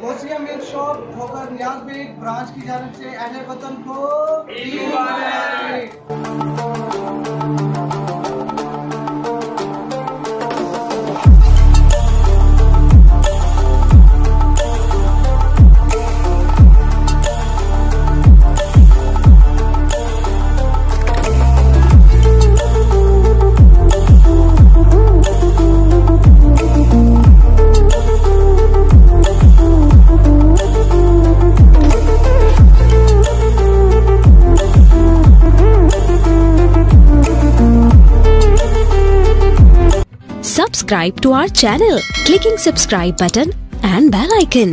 Ghausia milk shop होकर न्याज bag branch की जानब से अहल वतन को Subscribe to our channel, clicking subscribe button and bell icon.